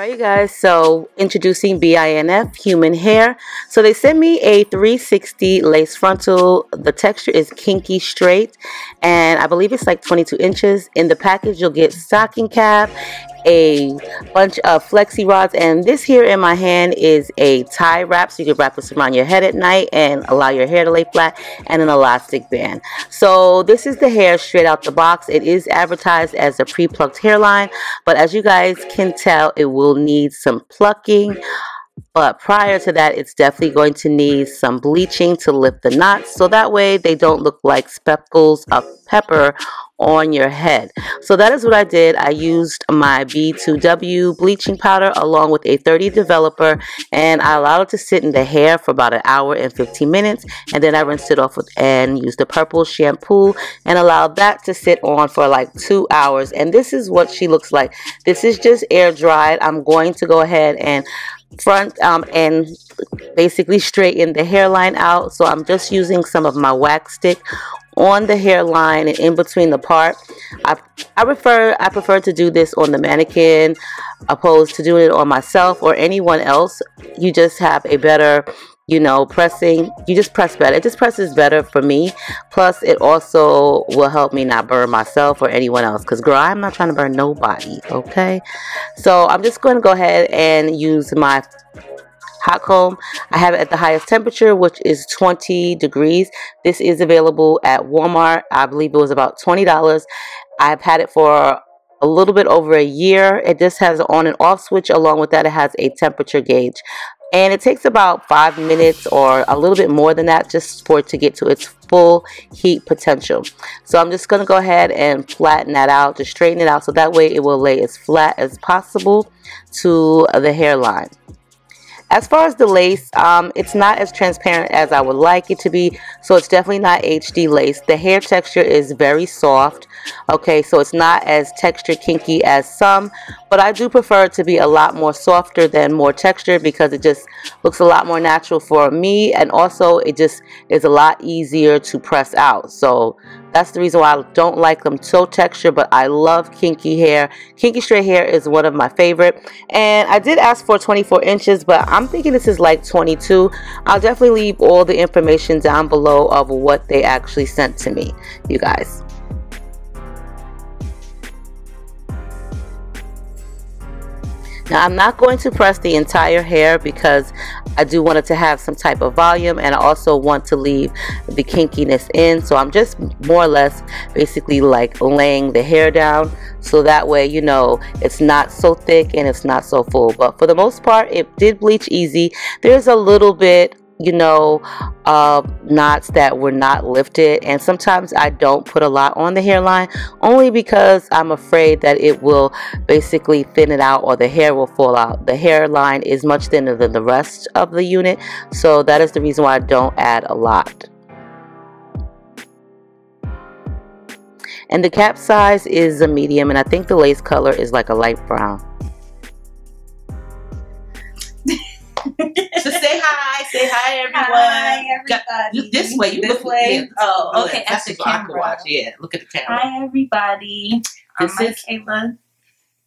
Alright you guys, so introducing BINF Human Hair. So they sent me a 360 lace frontal. The texture is kinky straight and I believe it's like 22 inches. In the package you'll get stocking cap a bunch of flexi rods and this here in my hand is a tie wrap so you can wrap this around your head at night and allow your hair to lay flat and an elastic band. So this is the hair straight out the box. It is advertised as a pre-plucked hairline but as you guys can tell it will need some plucking. But prior to that, it's definitely going to need some bleaching to lift the knots so that way they don't look like speckles of pepper on your head. So that is what I did. I used my B2W bleaching powder along with a 30 developer and I allowed it to sit in the hair for about an hour and 15 minutes and then I rinsed it off with, and used the purple shampoo and allowed that to sit on for like two hours and this is what she looks like. This is just air dried. I'm going to go ahead and front um, and basically straighten the hairline out so I'm just using some of my wax stick on the hairline and in between the part I, I prefer I prefer to do this on the mannequin opposed to doing it on myself or anyone else you just have a better you know, pressing, you just press better. It just presses better for me. Plus, it also will help me not burn myself or anyone else. Because, girl, I'm not trying to burn nobody, okay? So, I'm just going to go ahead and use my hot comb. I have it at the highest temperature, which is 20 degrees. This is available at Walmart. I believe it was about $20. I've had it for a little bit over a year. It just has an on and off switch. Along with that, it has a temperature gauge and it takes about five minutes or a little bit more than that just for it to get to its full heat potential so I'm just gonna go ahead and flatten that out just straighten it out so that way it will lay as flat as possible to the hairline as far as the lace, um, it's not as transparent as I would like it to be, so it's definitely not HD lace. The hair texture is very soft, okay, so it's not as texture kinky as some, but I do prefer it to be a lot more softer than more texture because it just looks a lot more natural for me, and also it just is a lot easier to press out. So that's the reason why I don't like them so texture, but I love kinky hair. Kinky straight hair is one of my favorite. And I did ask for 24 inches, but I'm thinking this is like 22. I'll definitely leave all the information down below of what they actually sent to me, you guys. Now I'm not going to press the entire hair because I do want it to have some type of volume and I also want to leave the kinkiness in. So I'm just more or less basically like laying the hair down so that way you know it's not so thick and it's not so full. But for the most part it did bleach easy. There's a little bit you know, uh, knots that were not lifted. And sometimes I don't put a lot on the hairline only because I'm afraid that it will basically thin it out or the hair will fall out. The hairline is much thinner than the rest of the unit. So that is the reason why I don't add a lot. And the cap size is a medium and I think the lace color is like a light brown. say hi, everyone. Hi everybody. this way, you this look way. Yeah, oh, okay. That's At the what I can camera. watch. Yeah, look at the camera. Hi everybody. This I'm is- Michaela.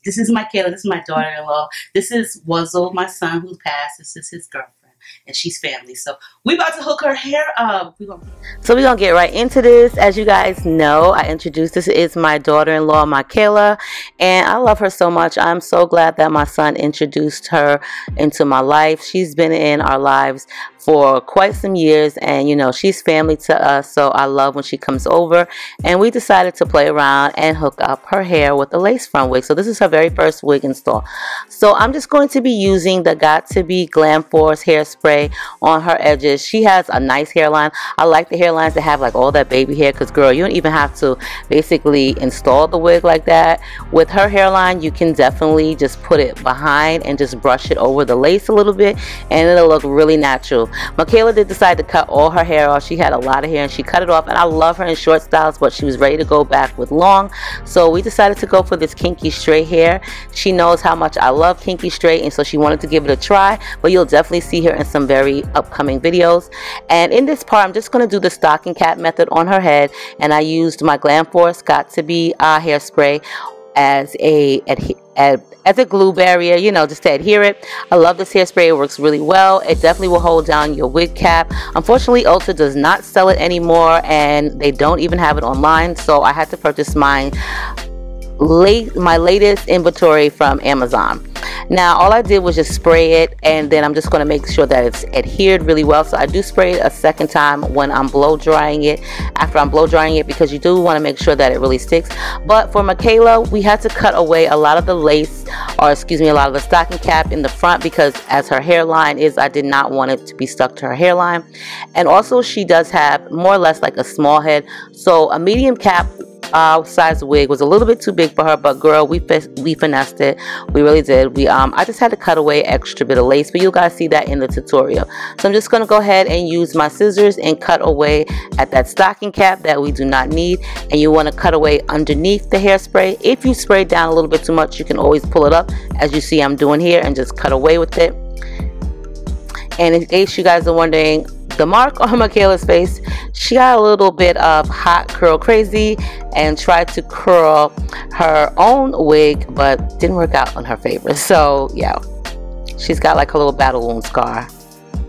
This is my Kayla. This is my daughter-in-law. This is Wuzzle, my son who passed. This is his girlfriend, and she's family. So we about to hook her hair up. We gonna So we're going to get right into this. As you guys know, I introduced this is my daughter-in-law, Michaela, and I love her so much. I'm so glad that my son introduced her into my life. She's been in our lives for quite some years and you know she's family to us so I love when she comes over. And we decided to play around and hook up her hair with a lace front wig. So this is her very first wig install. So I'm just going to be using the Got2b Glam Force hairspray on her edges. She has a nice hairline. I like the hairlines that have like all that baby hair because girl you don't even have to basically install the wig like that. With her hairline you can definitely just put it behind and just brush it over the lace a little bit and it'll look really natural Michaela did decide to cut all her hair off. She had a lot of hair and she cut it off. And I love her in short styles, but she was ready to go back with long. So we decided to go for this kinky straight hair. She knows how much I love kinky straight, and so she wanted to give it a try. But you'll definitely see her in some very upcoming videos. And in this part, I'm just going to do the stocking cap method on her head. And I used my Glam Force Got2b uh, hairspray as a as a glue barrier, you know, just to adhere it. I love this hairspray. It works really well. It definitely will hold down your wig cap. Unfortunately, Ulta does not sell it anymore and they don't even have it online. So I had to purchase mine late my latest inventory from Amazon. Now all I did was just spray it and then I'm just going to make sure that it's adhered really well. So I do spray it a second time when I'm blow drying it after I'm blow drying it because you do want to make sure that it really sticks. But for Michaela we had to cut away a lot of the lace or excuse me a lot of the stocking cap in the front because as her hairline is I did not want it to be stuck to her hairline. And also she does have more or less like a small head so a medium cap uh, size wig was a little bit too big for her, but girl, we we finessed it. We really did. We um, I just had to cut away extra bit of lace, but you guys see that in the tutorial. So I'm just gonna go ahead and use my scissors and cut away at that stocking cap that we do not need. And you want to cut away underneath the hairspray. If you spray down a little bit too much, you can always pull it up, as you see I'm doing here, and just cut away with it. And in case you guys are wondering, the mark on Michaela's face, she got a little bit of hot curl crazy and tried to curl her own wig, but didn't work out in her favor. So, yeah, she's got like a little battle wound scar.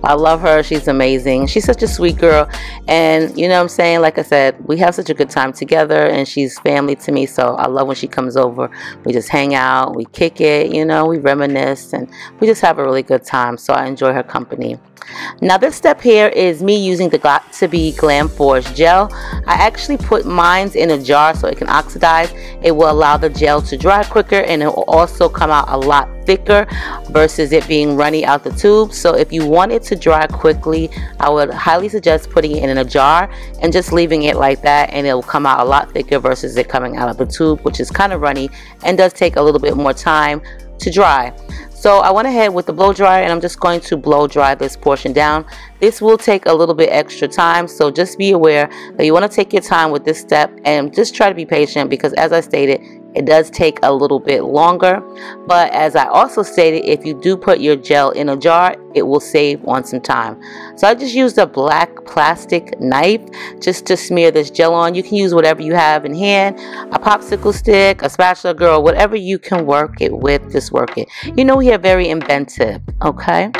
I love her. She's amazing. She's such a sweet girl. And you know what I'm saying? Like I said, we have such a good time together and she's family to me. So I love when she comes over. We just hang out, we kick it, you know, we reminisce and we just have a really good time. So I enjoy her company. Now this step here is me using the Got2b Glam Force gel. I actually put mine in a jar so it can oxidize. It will allow the gel to dry quicker and it will also come out a lot thicker versus it being runny out the tube. So if you want it to dry quickly, I would highly suggest putting it in a jar and just leaving it like that and it will come out a lot thicker versus it coming out of the tube which is kind of runny and does take a little bit more time to dry. So I went ahead with the blow dryer and I'm just going to blow dry this portion down. This will take a little bit extra time, so just be aware that you want to take your time with this step and just try to be patient because as I stated, it does take a little bit longer, but as I also stated, if you do put your gel in a jar, it will save on some time. So I just used a black plastic knife just to smear this gel on. You can use whatever you have in hand, a popsicle stick, a spatula girl, whatever you can work it with, just work it. You know we are very inventive, okay?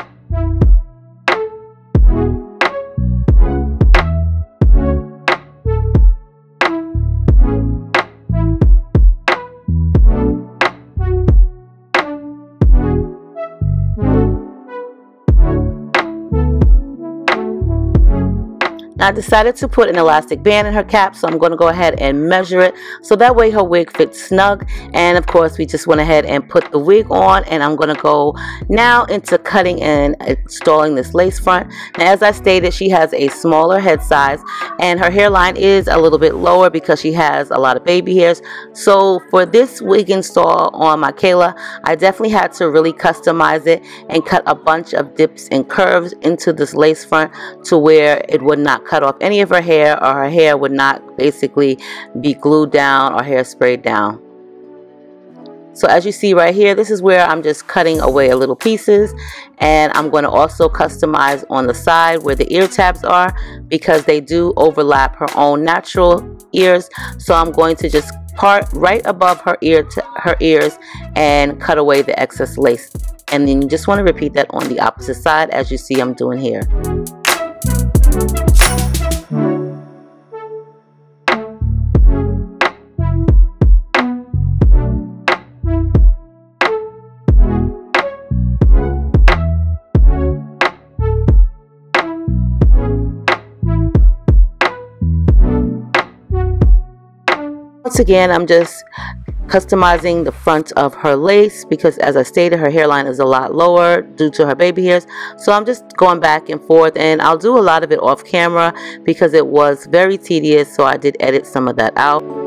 I decided to put an elastic band in her cap, so I'm going to go ahead and measure it so that way her wig fits snug. And of course, we just went ahead and put the wig on, and I'm going to go now into cutting and installing this lace front. Now, as I stated, she has a smaller head size, and her hairline is a little bit lower because she has a lot of baby hairs. So for this wig install on my Michaela, I definitely had to really customize it and cut a bunch of dips and curves into this lace front to where it would not cut cut off any of her hair or her hair would not basically be glued down or hair sprayed down. So as you see right here, this is where I'm just cutting away a little pieces and I'm going to also customize on the side where the ear tabs are because they do overlap her own natural ears. So I'm going to just part right above her ear to her ears and cut away the excess lace. And then you just want to repeat that on the opposite side as you see I'm doing here. Once again, I'm just customizing the front of her lace because as I stated her hairline is a lot lower due to her baby hairs so I'm just going back and forth and I'll do a lot of it off camera because it was very tedious so I did edit some of that out.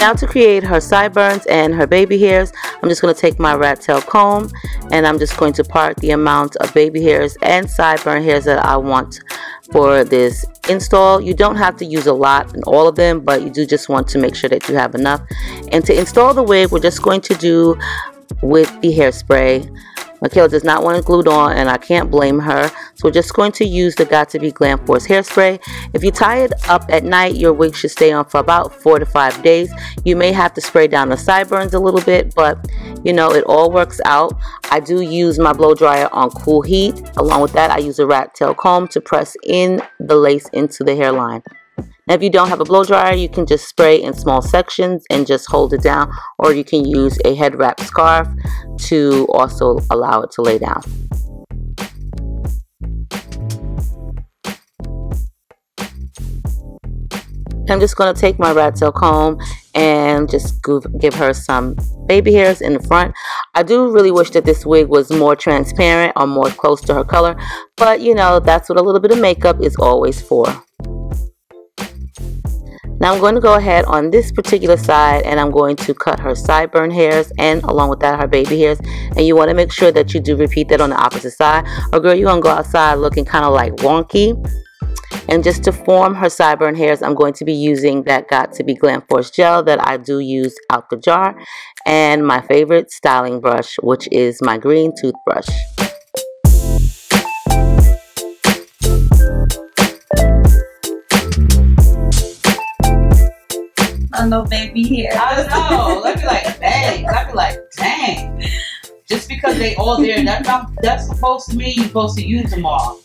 Now to create her sideburns and her baby hairs, I'm just going to take my rat tail comb and I'm just going to part the amount of baby hairs and sideburn hairs that I want for this install. You don't have to use a lot in all of them, but you do just want to make sure that you have enough. And to install the wig, we're just going to do with the hairspray. Michaela does not want it glued on and I can't blame her. So we're just going to use the Got2b Glam Force hairspray. If you tie it up at night, your wig should stay on for about four to five days. You may have to spray down the sideburns a little bit, but you know, it all works out. I do use my blow dryer on cool heat. Along with that, I use a rat tail comb to press in the lace into the hairline. Now, if you don't have a blow dryer, you can just spray in small sections and just hold it down, or you can use a head wrap scarf to also allow it to lay down. I'm just going to take my rat tail comb and just give her some baby hairs in the front. I do really wish that this wig was more transparent or more close to her color, but you know, that's what a little bit of makeup is always for. Now I'm going to go ahead on this particular side and I'm going to cut her sideburn hairs and along with that her baby hairs. And you want to make sure that you do repeat that on the opposite side. Or girl you're going to go outside looking kind of like wonky. And just to form her sideburn hairs I'm going to be using that Got2b Glam Force gel that I do use out the jar. And my favorite styling brush which is my green toothbrush. No baby here. I know. I'd be like, dang. I'd be like, dang. Just because they all there, that's not, that's supposed to mean you're supposed to use them all.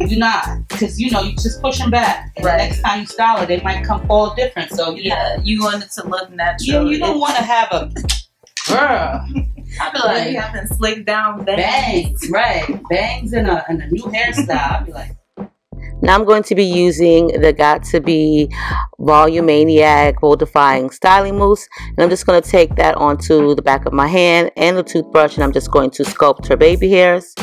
you're not, because you know you just push them back. And right. the next time you style it, they might come all different. So yeah, know, you want it to look natural. Yeah, you don't want to have a girl. I feel like you having slick down bangs. bangs, right? Bangs and a and a new hairstyle. I'd be like, now I'm going to be using the Got2b Volumaniac Defying Styling Mousse. And I'm just going to take that onto the back of my hand and the toothbrush. And I'm just going to sculpt her baby hairs.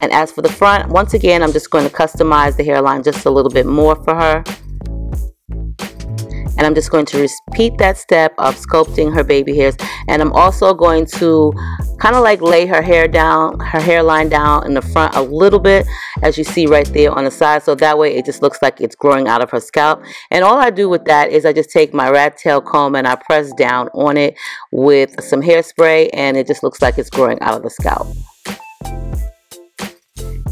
And as for the front, once again, I'm just going to customize the hairline just a little bit more for her. And I'm just going to repeat that step of sculpting her baby hairs. And I'm also going to kind of like lay her hair down, her hairline down in the front a little bit, as you see right there on the side. So that way it just looks like it's growing out of her scalp. And all I do with that is I just take my rat tail comb and I press down on it with some hairspray and it just looks like it's growing out of the scalp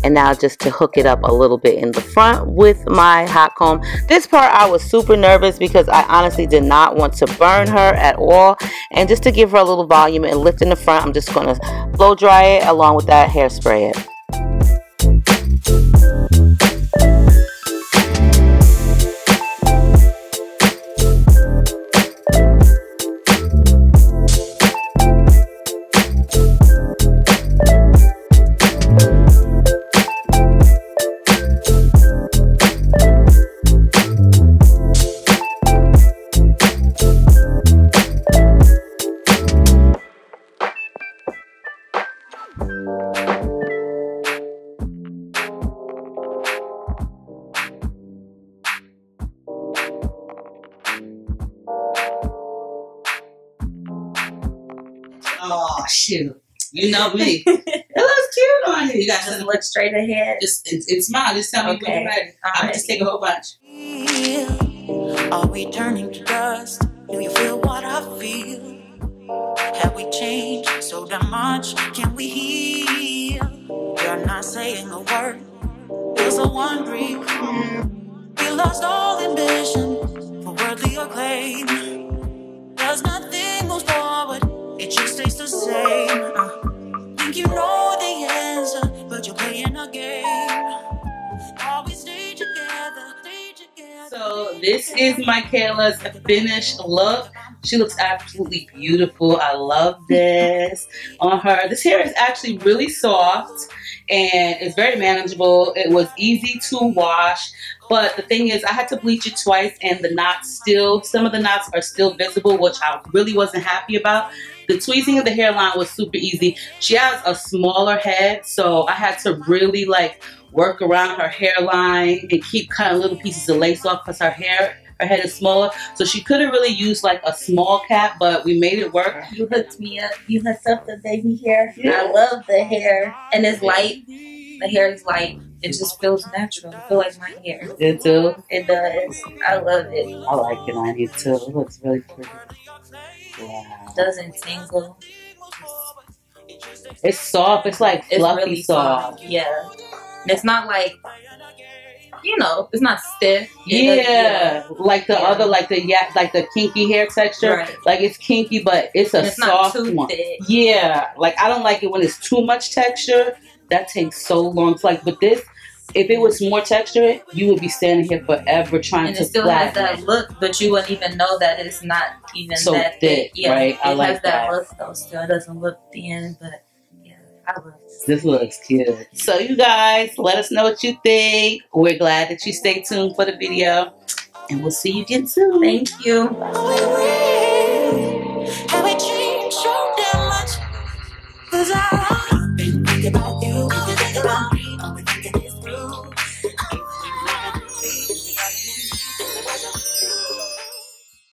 and now just to hook it up a little bit in the front with my hot comb. This part I was super nervous because I honestly did not want to burn her at all. And just to give her a little volume and lift in the front I'm just going to blow dry it along with that hairspray it Oh shoot. You know me. it looks cute on you. You got to look straight ahead. Just and, and smile. Just tell me okay. when you're ready. I'm just take a whole bunch. Are we turning to dust? Do you feel what I feel? Have we changed so damn much? Can we heal? You're not saying a word. There's a wondering. We lost all ambition for worldly acclaim. This is Michaela's finished look. She looks absolutely beautiful. I love this on her. This hair is actually really soft and it's very manageable. It was easy to wash. But the thing is, I had to bleach it twice and the knots still, some of the knots are still visible, which I really wasn't happy about. The tweezing of the hairline was super easy. She has a smaller head, so I had to really like work around her hairline and keep cutting little pieces of lace off because her hair her head is smaller. So she couldn't really use like a small cap, but we made it work. You hooked me up. You hooked up the baby hair. Yeah. I love the hair, and it's light. The hair is light. It just feels natural. I feel like my hair. It too. It does. I love it. I like it on you too. It looks really pretty. Wow. Doesn't tingle. It's soft. It's like It's fluffy really soft. soft. Yeah. It's not like, you know, it's not stiff. Yeah, does- like the Yeah. other, like the yeah, like the kinky hair texture. Right. Like it's kinky, but it's a And it's not soft one. thick. Yeah, like I don't like it when it's too much texture. That takes so long. It's like but this, if it was more texture, you would be standing here forever trying And to it still has that look, but you wouldn't even know that it's not even So that thick, Yeah, right? I it like has that, that. look though. Still, it doesn't look thin, but yeah, I this. This looks cute. So you guys, let us know what you think. We're glad that you stay tuned for the video, and we'll see you again soon. Thank you. Have